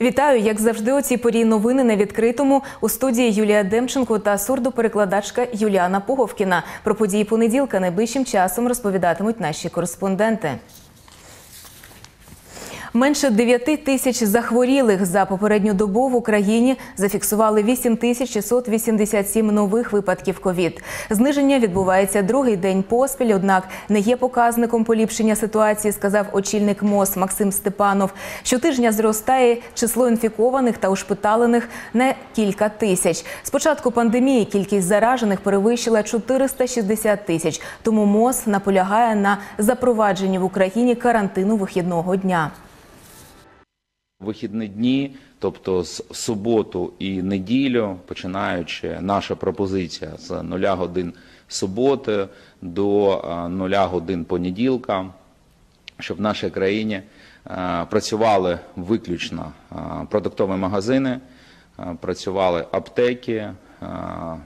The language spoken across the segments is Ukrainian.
Вітаю, як завжди, у цій порі новини на відкритому у студії Юлія Демченко та сурдоперекладачка Юліана Пуговкіна. Про події понеділка найближчим часом розповідатимуть наші кореспонденти. Менше 9 тисяч захворілих за попередню добу в Україні зафіксували 8 тисяч 687 нових випадків ковід. Зниження відбувається другий день поспіль, однак не є показником поліпшення ситуації, сказав очільник МОЗ Максим Степанов. Щотижня зростає число інфікованих та ушпиталених на кілька тисяч. З початку пандемії кількість заражених перевищила 460 тисяч. Тому МОЗ наполягає на запровадженні в Україні карантину вихідного дня. Вихідні дні, тобто з суботу і неділю, починаючи наша пропозиція з 0 годин суботи до 0 годин понеділка, щоб в нашій країні е, працювали виключно е, продуктові магазини, е, працювали аптеки,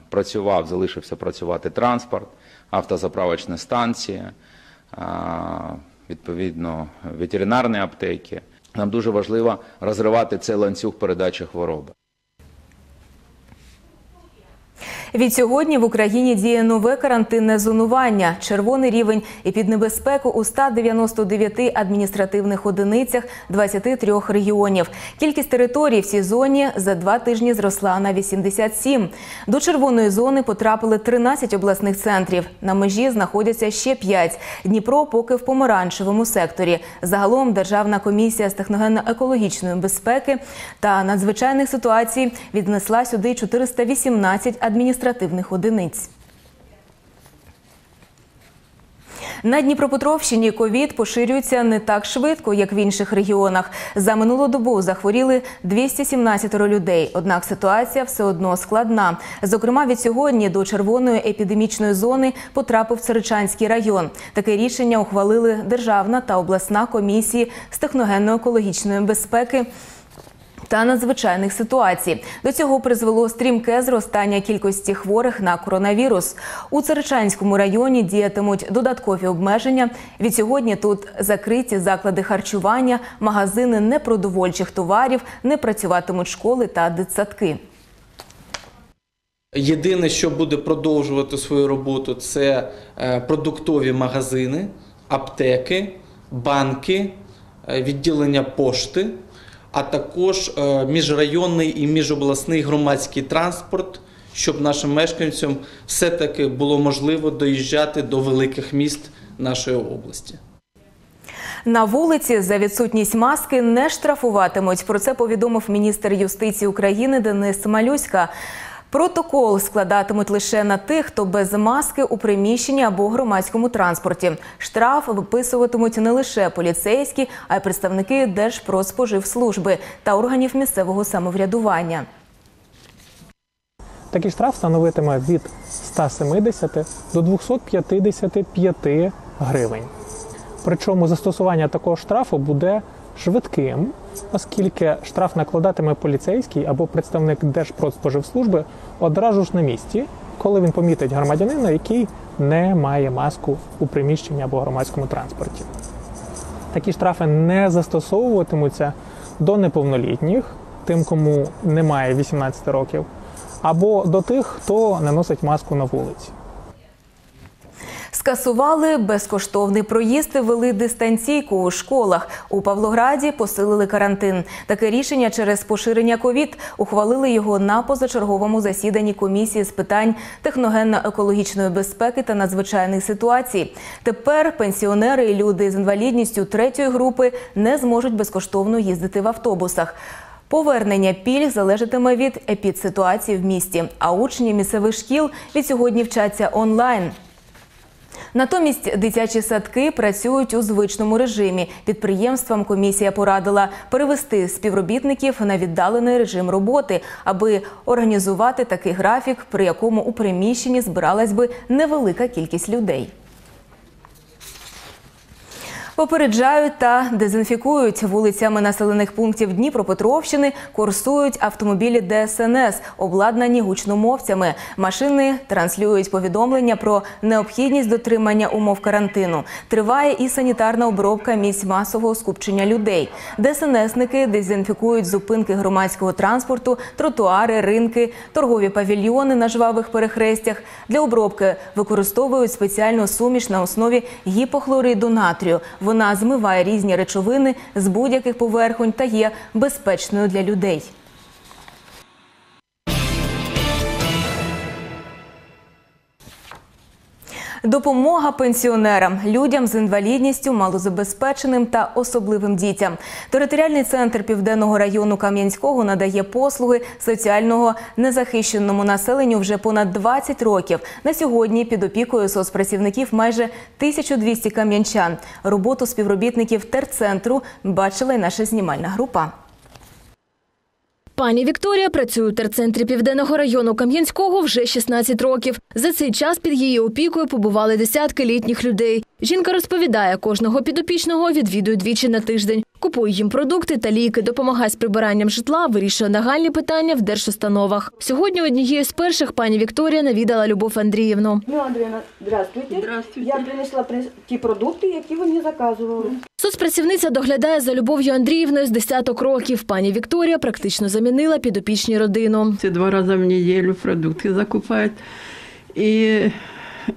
працював, залишився працювати транспорт, автозаправочні станції, відповідно ветеринарні аптеки. Нам дуже важливо розривати цей ланцюг передачі хвороби. Відсьогодні в Україні діє нове карантинне зонування. Червоний рівень і під небезпеку у 199 адміністративних одиницях 23 регіонів. Кількість територій в цій зоні за два тижні зросла на 87. До червоної зони потрапили 13 обласних центрів. На межі знаходяться ще 5. Дніпро поки в помаранчевому секторі. Загалом Державна комісія з техногенно-екологічної безпеки та надзвичайних ситуацій віднесла сюди 418 адміністративних адміністративних одиниць. На Дніпропетровщині ковід поширюється не так швидко, як в інших регіонах. За минулу добу захворіли 217 людей. Однак ситуація все одно складна. Зокрема, від сьогодні до червоної епідемічної зони потрапив Царичанський район. Таке рішення ухвалили Державна та обласна комісії з техногенно-екологічної безпеки та надзвичайних ситуацій. До цього призвело стрімке зростання кількості хворих на коронавірус. У Царичанському районі діятимуть додаткові обмеження. Від сьогодні тут закриті заклади харчування, магазини непродовольчих товарів, не працюватимуть школи та дитсадки. Єдине, що буде продовжувати свою роботу, це е, продуктові магазини, аптеки, банки, е, відділення пошти а також е, міжрайонний і міжобласний громадський транспорт, щоб нашим мешканцям все-таки було можливо доїжджати до великих міст нашої області. На вулиці за відсутність маски не штрафуватимуть. Про це повідомив міністр юстиції України Денис Малюська. Протокол складатимуть лише на тих, хто без маски у приміщенні або громадському транспорті. Штраф виписуватимуть не лише поліцейські, а й представники Держпродспоживслужби та органів місцевого самоврядування. Такий штраф становитиме від 170 до 255 гривень. Причому застосування такого штрафу буде швидким, оскільки штраф накладатиме поліцейський або представник Держпродспоживслужби одразу ж на місці, коли він помітить громадянина, який не має маску у приміщенні або громадському транспорті. Такі штрафи не застосовуватимуться до неповнолітніх, тим, кому немає 18 років, або до тих, хто не носить маску на вулиці. Скасували безкоштовний проїзд вели дистанційку у школах. У Павлограді посилили карантин. Таке рішення через поширення ковід ухвалили його на позачерговому засіданні комісії з питань техногенно-екологічної безпеки та надзвичайних ситуацій. Тепер пенсіонери і люди з інвалідністю третьої групи не зможуть безкоштовно їздити в автобусах. Повернення пільг залежатиме від епідситуації в місті. А учні місцевих шкіл від сьогодні вчаться онлайн. Натомість дитячі садки працюють у звичному режимі. Підприємствам комісія порадила перевести співробітників на віддалений режим роботи, аби організувати такий графік, при якому у приміщенні збиралась би невелика кількість людей. Попереджають та дезінфікують вулицями населених пунктів Дніпропетровщини, курсують автомобілі ДСНС, обладнані гучномовцями. Машини транслюють повідомлення про необхідність дотримання умов карантину. Триває і санітарна обробка місць масового скупчення людей. ДСНСники дезінфікують зупинки громадського транспорту, тротуари, ринки, торгові павільйони на жвавих перехрестях. Для обробки використовують спеціальну суміш на основі гіпохлориду натрію. Вона змиває різні речовини з будь-яких поверхонь та є безпечною для людей. Допомога пенсіонерам, людям з інвалідністю, малозабезпеченим та особливим дітям. Територіальний центр південного району Кам'янського надає послуги соціального незахищеному населенню вже понад 20 років. На сьогодні під опікою соцпрацівників майже 1200 кам'янчан. Роботу співробітників терцентру бачила й наша знімальна група. Пані Вікторія працює у терцентрі південного району Кам'янського вже 16 років. За цей час під її опікою побували десятки літніх людей. Жінка розповідає, кожного підопічного відвідує двічі на тиждень. Купує їм продукти та ліки, допомагає з прибиранням житла, вирішує нагальні питання в держустановах. Сьогодні однією з перших пані Вікторія навідала Любов Андріївну. Ну, Андріївна, здравствуйте. Здравствуйте. Я принесла прин- ті продукти, які ви мені заказували. Соцпрацівниця доглядає за Любов'ю Андріївною з десяток років. Пані Вікторія практично замінила підопічні родину. Все два раза в неделю продукты закупает. И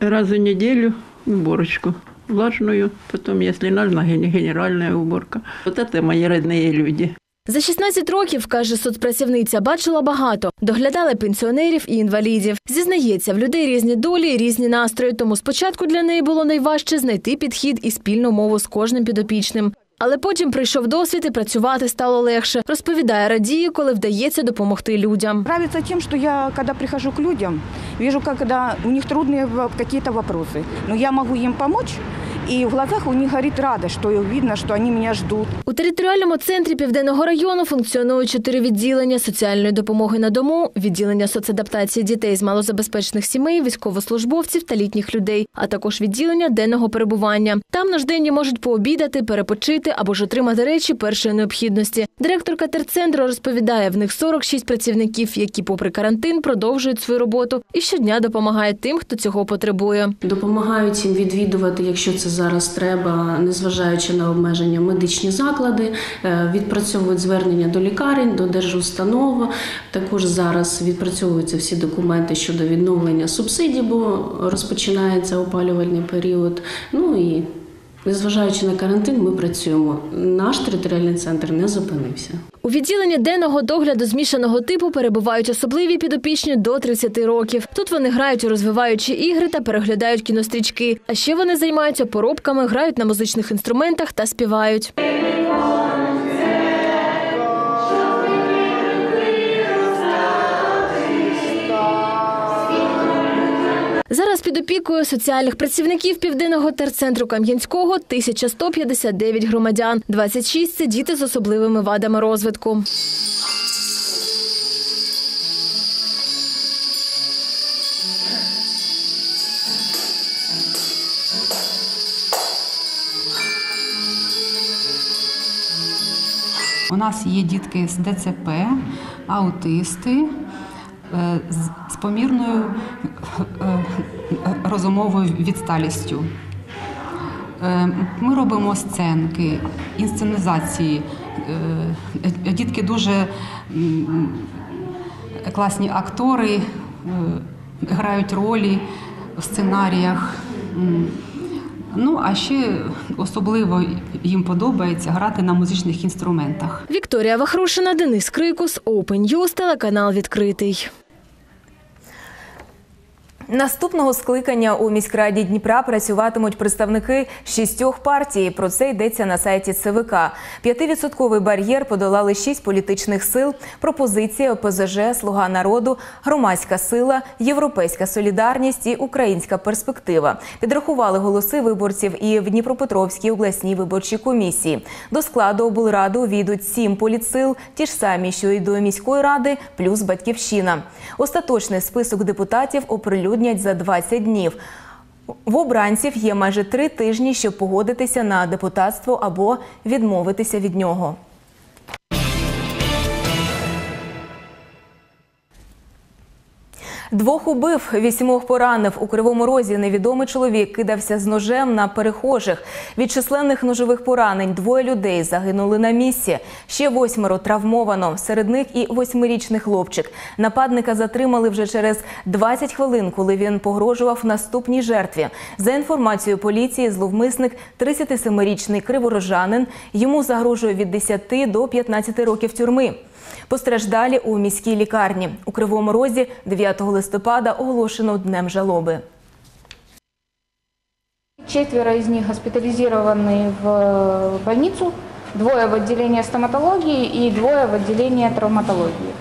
раз в неделю уборочку влажную, потом, если нужно, ген- генеральная уборка. Вот это мои родные люди. За 16 років, каже соцпрацівниця, бачила багато. Доглядала пенсіонерів і інвалідів. Зізнається, в людей різні долі різні настрої, тому спочатку для неї було найважче знайти підхід і спільну мову з кожним підопічним. Але потім прийшов досвід і працювати стало легше. Розповідає, радіє, коли вдається допомогти людям. Нравиться тим, що я, коли прихожу к людям, бачу, коли у них трудні в- питання. Ну. Я можу їм помочь, и в глазах у них горит радость, что видно, что они меня ждут. У територіальному центрі південного району функціонують чотири відділення соціальної допомоги на дому, відділення соцадаптації дітей з малозабезпечених сімей, військовослужбовців та літніх людей, а також відділення денного перебування. Там нужденні можуть пообідати, перепочити або ж отримати речі першої необхідності. Директорка терцентру розповідає, в них 46 працівників, які, попри карантин, продовжують свою роботу і щодня допомагають тим, хто цього потребує. Допомагають їм відвідувати, якщо це зараз треба, незважаючи на обмеження, медичні заклади, е, відпрацьовують звернення до лікарень, до держустанов. Також зараз відпрацьовуються всі документи щодо відновлення субсидій, бо розпочинається опалювальний період. Ну і незважаючи на карантин, ми працюємо. Наш територіальний центр не зупинився. У відділенні денного догляду змішаного типу перебувають особливі підопічні до 30 років. Тут вони грають у розвиваючі ігри та переглядають кінострічки. А ще вони займаються поробками, грають на музичних інструментах та співають. Під опікою соціальних працівників південного терцентру Кам'янського 1159 громадян. 26 – це діти з особливими вадами розвитку. У нас є дітки з ДЦП, аутисти е, з- помірною розумовою відсталістю. Е, Ми робимо сценки, інсценізації. Е, Дітки дуже класні актори, е, грають ролі в сценаріях. Ну, а ще особливо їм подобається грати на музичних інструментах. Вікторія Вахрушина, Денис Крикус, Open News, телеканал відкритий. Наступного скликання у міськраді Дніпра працюватимуть представники шістьох партій. Про це йдеться на сайті ЦВК. П'ятивідсотковий бар'єр подолали шість політичних сил. Пропозиція ОПЗЖ, Слуга народу, Громадська сила, Європейська солідарність і Українська перспектива. Підрахували голоси виборців і в Дніпропетровській обласній виборчій комісії. До складу облради увійдуть сім політсил, ті ж самі, що й до міської ради, плюс батьківщина. Остаточний список депутатів оприлюднять за 20 днів. В обранців є майже три тижні, щоб погодитися на депутатство або відмовитися від нього. Двох убив, вісьмох поранив. У Кривому Розі невідомий чоловік кидався з ножем на перехожих. Від численних ножових поранень двоє людей загинули на місці. Ще восьмеро травмовано. Серед них і восьмирічний хлопчик. Нападника затримали вже через 20 хвилин, коли він погрожував наступній жертві. За інформацією поліції, зловмисник 37-річний криворожанин. Йому загрожує від 10 до 15 років тюрми. Постраждалі у міській лікарні. У Кривому Розі 9 листопада оголошено днем жалоби. Четверо из них госпитализированы в больницу, двое в отделение стоматологии и двое в отделение травматологии.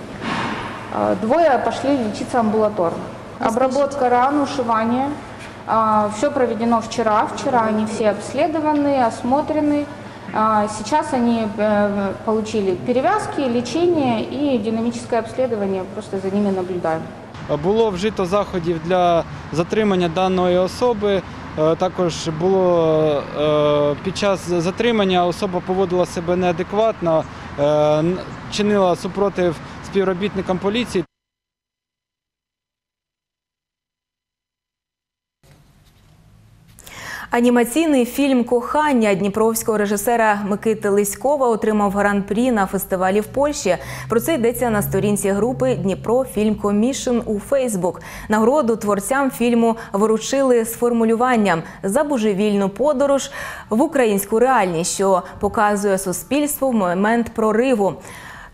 А, Двое пошли лечиться амбулаторно. Обработка ран, ушивание. Все проведено вчера. Вчера они все обследованы, осмотрены. А, Сейчас они э, получили перевязки, лечение и динамическое обследование. Просто за ними наблюдаем. Було вжито заходів для затримання даної особи. Е, Також було е, під час затримання особа поводила себе неадекватно, е, чинила супротив співробітникам поліції. Анімаційний фільм Кохання дніпровського режисера Микити Лиськова отримав гран-прі на фестивалі в Польщі. Про це йдеться на сторінці групи Дніпро Film Commission у Фейсбук. Нагороду творцям фільму вручили з формулюванням за божевільну подорож в українську реальність, що показує суспільство в момент прориву.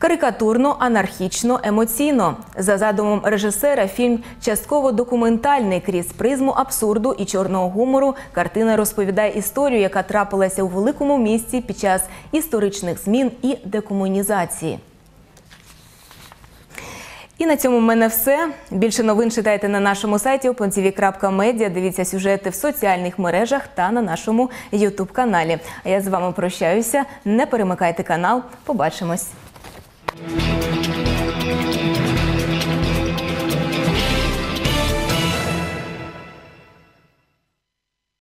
Карикатурно, анархічно, емоційно. За задумом режисера, фільм частково документальний крізь призму абсурду і чорного гумору. Картина розповідає історію, яка трапилася у великому місті під час історичних змін і декомунізації. І на цьому в мене все. Більше новин читайте на нашому сайті opntv.media. Дивіться сюжети в соціальних мережах та на нашому Ютуб каналі. А я з вами прощаюся. Не перемикайте канал. Побачимось. Thank you.